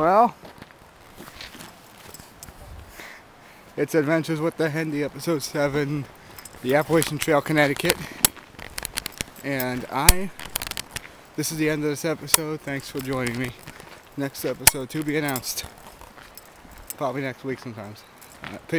Well, it's Adventures with the Hendy, episode 7, the Appalachian Trail, Connecticut. And I, this is the end of this episode. Thanks for joining me. Next episode to be announced. Probably next week sometimes. Uh, peace.